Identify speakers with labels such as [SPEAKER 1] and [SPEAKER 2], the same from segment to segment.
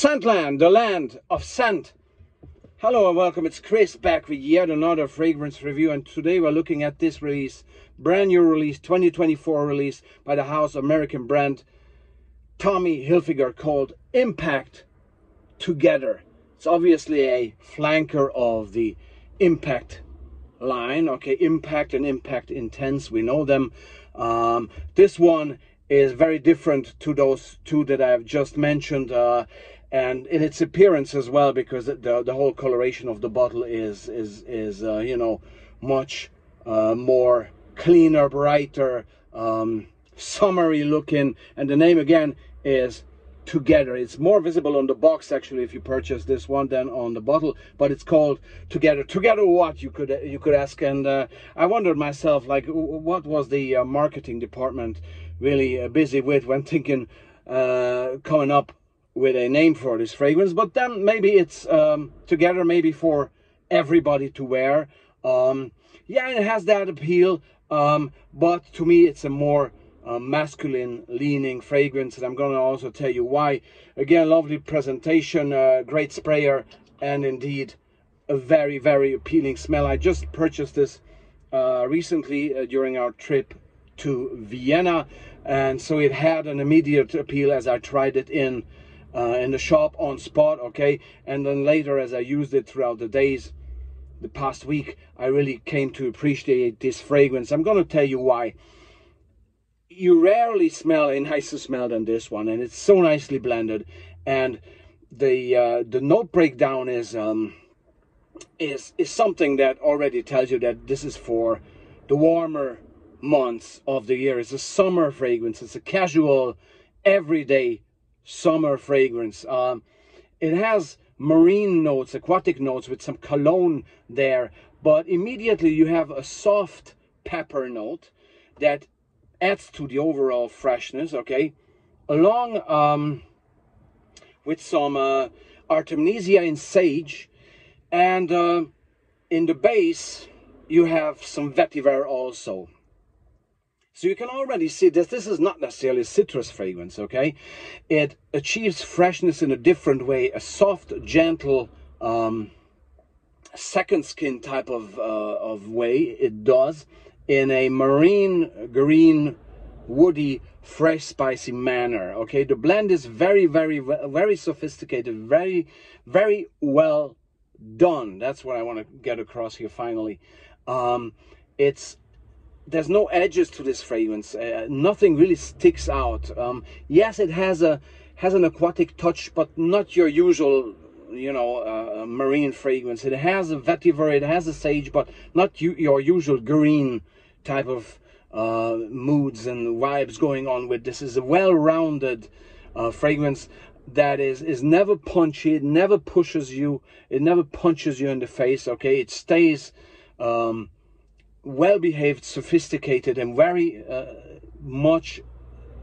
[SPEAKER 1] Scentland, the land of scent. Hello and welcome, it's Chris back with yet another fragrance review and today we're looking at this release, brand new release, 2024 release by the house American brand Tommy Hilfiger called Impact Together. It's obviously a flanker of the Impact line, okay, Impact and Impact Intense, we know them. Um, this one is very different to those two that I've just mentioned. Uh, and in its appearance as well, because the the whole coloration of the bottle is is is uh, you know much uh, more cleaner, brighter, um, summery looking, and the name again is Together. It's more visible on the box actually if you purchase this one than on the bottle, but it's called Together. Together what you could you could ask, and uh, I wondered myself like what was the uh, marketing department really uh, busy with when thinking uh, coming up with a name for this fragrance but then maybe it's um, together maybe for everybody to wear. Um, yeah it has that appeal um, but to me it's a more uh, masculine leaning fragrance and I'm gonna also tell you why. Again lovely presentation uh, great sprayer and indeed a very very appealing smell. I just purchased this uh, recently uh, during our trip to Vienna and so it had an immediate appeal as I tried it in uh, in the shop on spot okay and then later as I used it throughout the days the past week I really came to appreciate this fragrance I'm gonna tell you why you rarely smell a nicer smell than this one and it's so nicely blended and the uh, the note breakdown is um, is is something that already tells you that this is for the warmer months of the year. It's a summer fragrance. It's a casual, everyday summer fragrance. Um, it has marine notes, aquatic notes with some cologne there, but immediately you have a soft pepper note that adds to the overall freshness, okay? Along um, with some uh, Artemisia and sage, and uh, in the base you have some vetiver also. So you can already see this. this is not necessarily a citrus fragrance, okay? It achieves freshness in a different way, a soft, gentle, um, second skin type of, uh, of way it does in a marine green, woody, fresh, spicy manner, okay? The blend is very, very, very sophisticated, very, very well done. That's what I want to get across here finally. Um, it's there's no edges to this fragrance. Uh, nothing really sticks out. Um, yes, it has a has an aquatic touch, but not your usual, you know, uh, marine fragrance. It has a vetiver, it has a sage, but not you, your usual green type of uh, moods and vibes going on with this. is a well-rounded uh, fragrance that is is never punchy. It never pushes you. It never punches you in the face. Okay, it stays. Um, well behaved, sophisticated, and very uh, much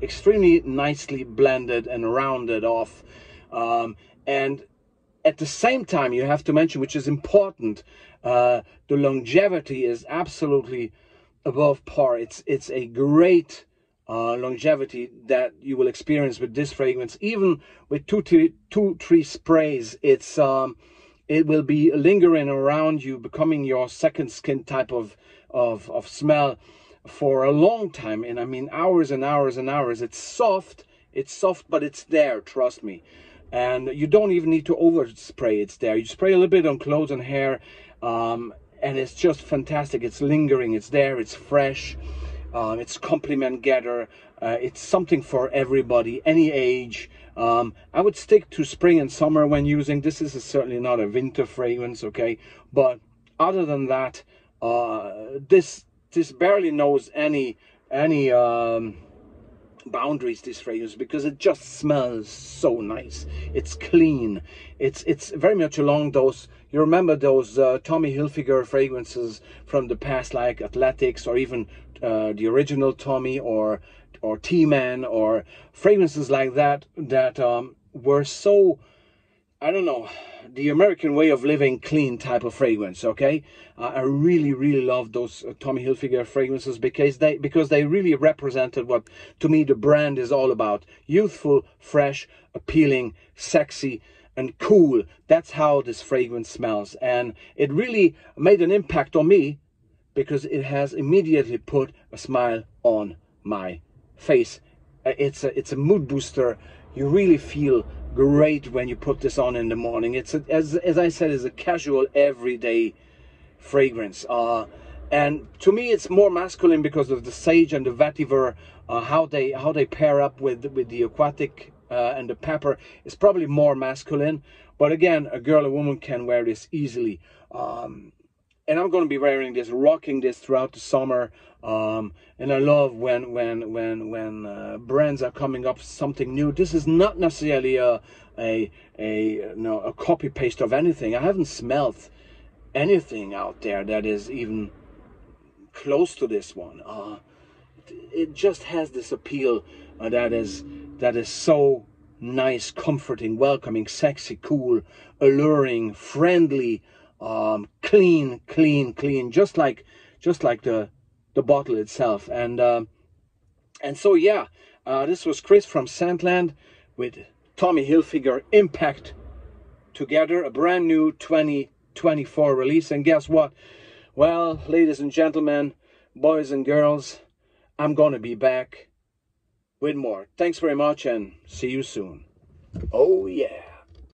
[SPEAKER 1] extremely nicely blended and rounded off. Um, and at the same time, you have to mention, which is important, uh, the longevity is absolutely above par. It's it's a great uh, longevity that you will experience with this fragrance. Even with two, three, two, three sprays, it's um, it will be lingering around you, becoming your second skin type of of, of smell for a long time. And I mean, hours and hours and hours. It's soft, it's soft, but it's there, trust me. And you don't even need to overspray, it's there. You spray a little bit on clothes and hair, um, and it's just fantastic. It's lingering, it's there, it's fresh, um, it's compliment getter. Uh, it's something for everybody, any age. Um, I would stick to spring and summer when using. This is certainly not a winter fragrance, okay? But other than that, uh, this this barely knows any any um, boundaries this fragrance because it just smells so nice. It's clean. It's it's very much along those you remember those uh, Tommy Hilfiger fragrances from the past like Athletics or even uh, the original Tommy or or T-Man or fragrances like that that um, were so I don't know, the American way of living clean type of fragrance, okay? Uh, I really, really love those uh, Tommy Hilfiger fragrances because they because they really represented what to me the brand is all about. Youthful, fresh, appealing, sexy, and cool. That's how this fragrance smells. And it really made an impact on me because it has immediately put a smile on my face. Uh, it's a, it's a mood booster. You really feel great when you put this on in the morning. It's a, as as I said, is a casual everyday fragrance. Uh, and to me, it's more masculine because of the sage and the vetiver, uh, how they how they pair up with with the aquatic uh, and the pepper. It's probably more masculine, but again, a girl, a woman can wear this easily. Um, and I'm going to be wearing this, rocking this throughout the summer. Um, and I love when when when when uh, brands are coming up something new. This is not necessarily a a a know, a copy paste of anything. I haven't smelled anything out there that is even close to this one. Uh, it just has this appeal uh, that is that is so nice, comforting, welcoming, sexy, cool, alluring, friendly um, clean, clean, clean, just like just like the the bottle itself. And uh, and so yeah, uh, this was Chris from Scentland with Tommy Hilfiger Impact together, a brand new 2024 release. And guess what? Well, ladies and gentlemen, boys and girls, I'm gonna be back with more. Thanks very much and see you soon. Oh yeah.